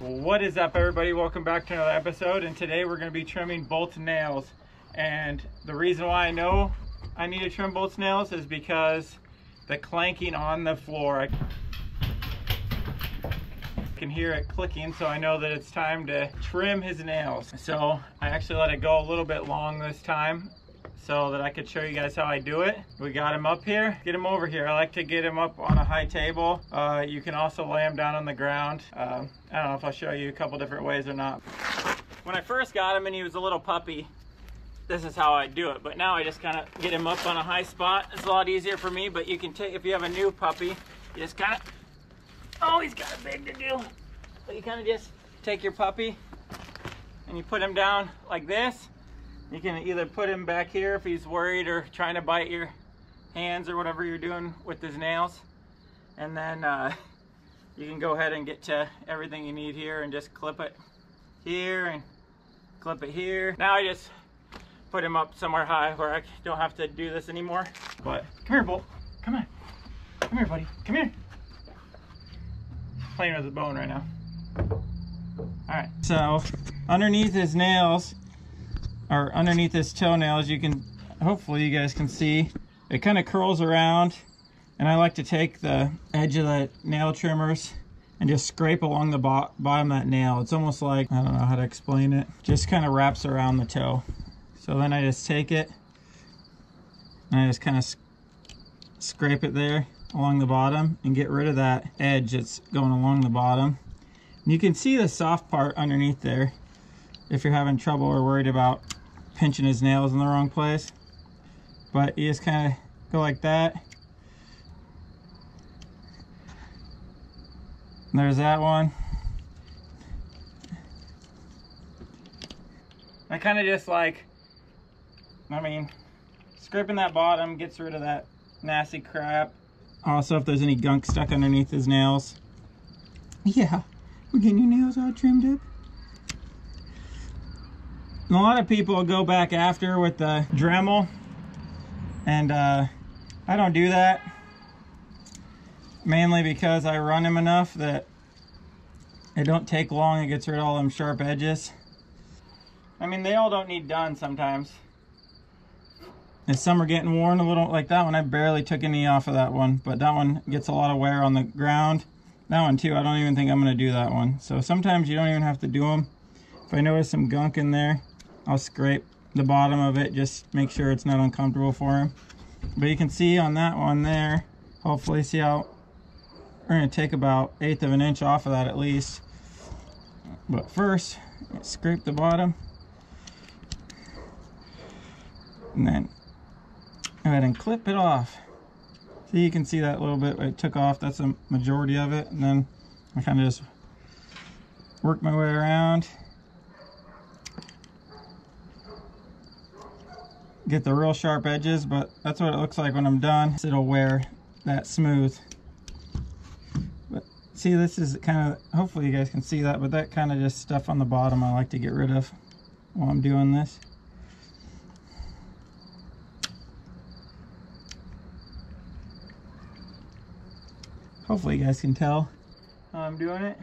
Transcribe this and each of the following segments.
What is up everybody? Welcome back to another episode and today we're going to be trimming Bolt's and nails. And the reason why I know I need to trim Bolt's and nails is because the clanking on the floor. I can hear it clicking so I know that it's time to trim his nails. So I actually let it go a little bit long this time so that I could show you guys how I do it. We got him up here. Get him over here. I like to get him up on a high table. Uh, you can also lay him down on the ground. Um, I don't know if I'll show you a couple different ways or not. When I first got him and he was a little puppy, this is how I do it. But now I just kind of get him up on a high spot. It's a lot easier for me, but you can take, if you have a new puppy, you just kind of, oh, he's got a big to do. But you kind of just take your puppy and you put him down like this you can either put him back here if he's worried or trying to bite your hands or whatever you're doing with his nails. And then uh, you can go ahead and get to everything you need here and just clip it here and clip it here. Now I just put him up somewhere high where I don't have to do this anymore. But come here, Bolt. Come on. Come here, buddy. Come here. Playing with the bone right now. All right, so underneath his nails, or underneath this toenail as you can, hopefully you guys can see, it kind of curls around. And I like to take the edge of the nail trimmers and just scrape along the bo bottom of that nail. It's almost like, I don't know how to explain it, just kind of wraps around the toe. So then I just take it and I just kind of scrape it there along the bottom and get rid of that edge that's going along the bottom. And you can see the soft part underneath there if you're having trouble or worried about pinching his nails in the wrong place. But you just kind of go like that. And there's that one. I kind of just like, I mean, scraping that bottom gets rid of that nasty crap. Also, if there's any gunk stuck underneath his nails. Yeah, we're getting your nails all trimmed up a lot of people go back after with the Dremel and uh, I don't do that. Mainly because I run them enough that it don't take long it gets rid of all them sharp edges. I mean they all don't need done sometimes. And some are getting worn a little like that one I barely took any off of that one but that one gets a lot of wear on the ground. That one too I don't even think I'm gonna do that one. So sometimes you don't even have to do them if I notice some gunk in there I'll scrape the bottom of it, just make sure it's not uncomfortable for him. But you can see on that one there, hopefully see how we're gonna take about eighth of an inch off of that at least. But first, scrape the bottom. And then go ahead and clip it off. So you can see that little bit it took off, that's a majority of it. And then I kind of just work my way around. Get the real sharp edges, but that's what it looks like when I'm done. It'll wear that smooth. But see, this is kind of, hopefully you guys can see that, but that kind of just stuff on the bottom I like to get rid of while I'm doing this. Hopefully you guys can tell how I'm doing it.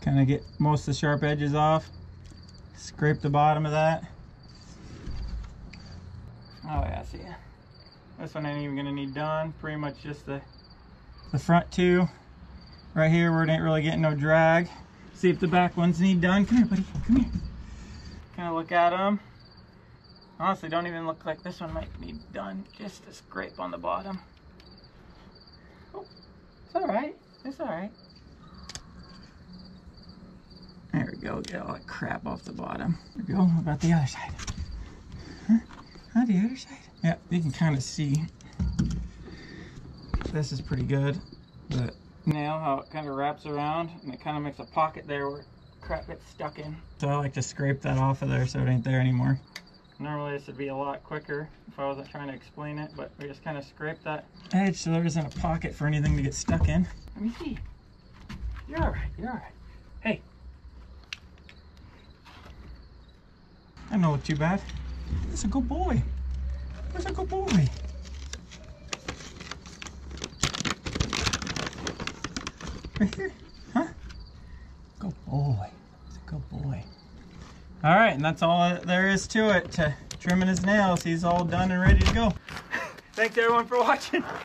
Kind of get most of the sharp edges off scrape the bottom of that. Oh yeah, I see. This one ain't even gonna need done. Pretty much just the, the front two. Right here where it ain't really getting no drag. See if the back ones need done. Come here, buddy, come here. Kind of look at them. Honestly, don't even look like this one might need done. Just a scrape on the bottom. Oh, it's all right, it's all right. There we go, get all that crap off the bottom. There we go, what about the other side? Huh? Huh, the other side? Yeah, you can kind of see. This is pretty good. But now how it kind of wraps around, and it kind of makes a pocket there where crap gets stuck in. So I like to scrape that off of there so it ain't there anymore. Normally this would be a lot quicker if I wasn't trying to explain it, but we just kind of scrape that edge so there isn't a pocket for anything to get stuck in. Let me see. You're all right, you're all right. Hey, I know look too bad. It's a good boy. It's a good boy. Right here. Huh? Good boy. He's a good boy. All right, and that's all there is to it. To trimming his nails, he's all done and ready to go. Thanks everyone for watching.